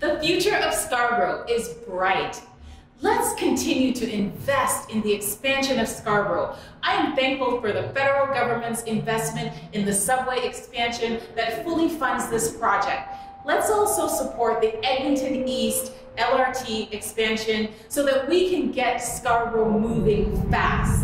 The future of Scarborough is bright. Let's continue to invest in the expansion of Scarborough. I am thankful for the federal government's investment in the subway expansion that fully funds this project. Let's also support the Eglinton East LRT expansion so that we can get Scarborough moving fast.